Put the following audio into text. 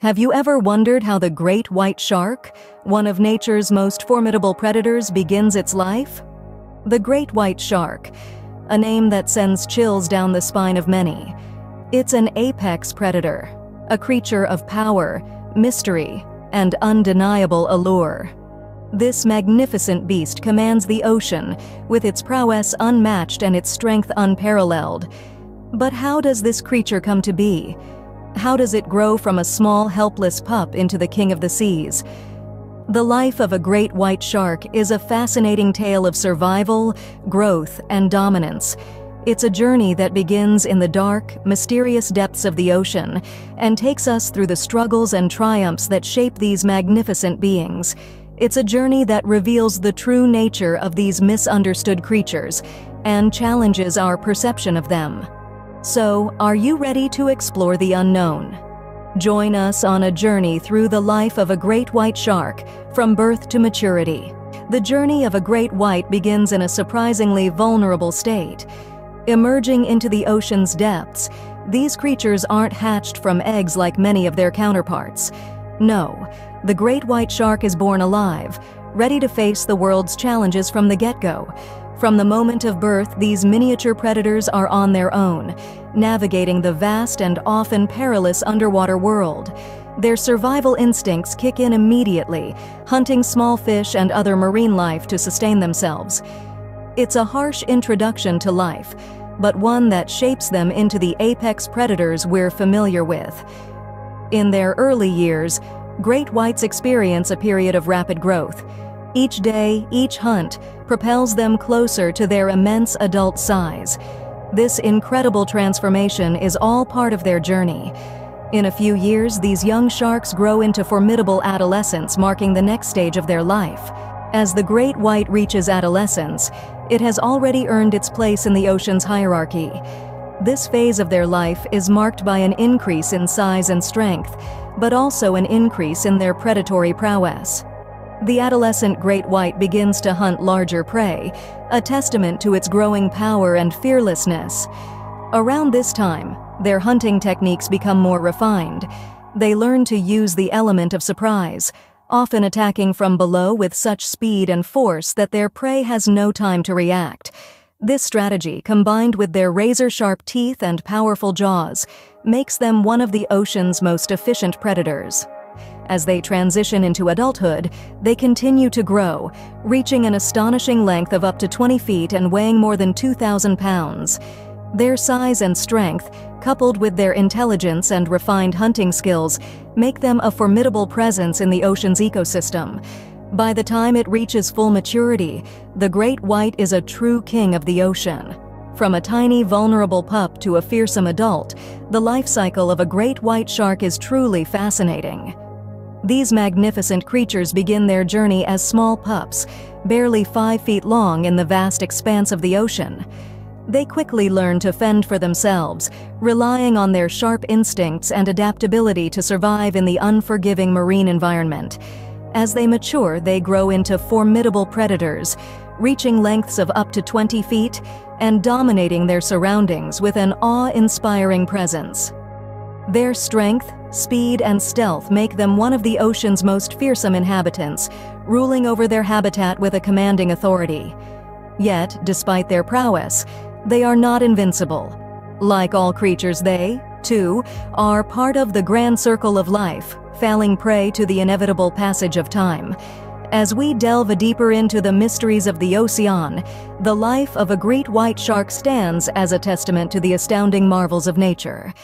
Have you ever wondered how the great white shark, one of nature's most formidable predators, begins its life? The great white shark, a name that sends chills down the spine of many. It's an apex predator, a creature of power, mystery, and undeniable allure. This magnificent beast commands the ocean, with its prowess unmatched and its strength unparalleled. But how does this creature come to be? How does it grow from a small, helpless pup into the king of the seas? The life of a great white shark is a fascinating tale of survival, growth, and dominance. It's a journey that begins in the dark, mysterious depths of the ocean and takes us through the struggles and triumphs that shape these magnificent beings. It's a journey that reveals the true nature of these misunderstood creatures and challenges our perception of them. So, are you ready to explore the unknown? Join us on a journey through the life of a great white shark, from birth to maturity. The journey of a great white begins in a surprisingly vulnerable state. Emerging into the ocean's depths, these creatures aren't hatched from eggs like many of their counterparts. No, the great white shark is born alive, ready to face the world's challenges from the get-go. From the moment of birth, these miniature predators are on their own, navigating the vast and often perilous underwater world. Their survival instincts kick in immediately, hunting small fish and other marine life to sustain themselves. It's a harsh introduction to life, but one that shapes them into the apex predators we're familiar with. In their early years, great whites experience a period of rapid growth. Each day, each hunt, propels them closer to their immense adult size. This incredible transformation is all part of their journey. In a few years, these young sharks grow into formidable adolescents, marking the next stage of their life. As the great white reaches adolescence, it has already earned its place in the ocean's hierarchy. This phase of their life is marked by an increase in size and strength, but also an increase in their predatory prowess. The adolescent great white begins to hunt larger prey, a testament to its growing power and fearlessness. Around this time, their hunting techniques become more refined. They learn to use the element of surprise, often attacking from below with such speed and force that their prey has no time to react. This strategy, combined with their razor-sharp teeth and powerful jaws, makes them one of the ocean's most efficient predators. As they transition into adulthood, they continue to grow, reaching an astonishing length of up to 20 feet and weighing more than 2,000 pounds. Their size and strength, coupled with their intelligence and refined hunting skills, make them a formidable presence in the ocean's ecosystem. By the time it reaches full maturity, the great white is a true king of the ocean. From a tiny, vulnerable pup to a fearsome adult, the life cycle of a great white shark is truly fascinating. These magnificent creatures begin their journey as small pups, barely five feet long in the vast expanse of the ocean. They quickly learn to fend for themselves, relying on their sharp instincts and adaptability to survive in the unforgiving marine environment. As they mature, they grow into formidable predators, reaching lengths of up to 20 feet and dominating their surroundings with an awe-inspiring presence. Their strength, speed, and stealth make them one of the ocean's most fearsome inhabitants, ruling over their habitat with a commanding authority. Yet, despite their prowess, they are not invincible. Like all creatures, they, too, are part of the grand circle of life, falling prey to the inevitable passage of time. As we delve deeper into the mysteries of the ocean, the life of a great white shark stands as a testament to the astounding marvels of nature.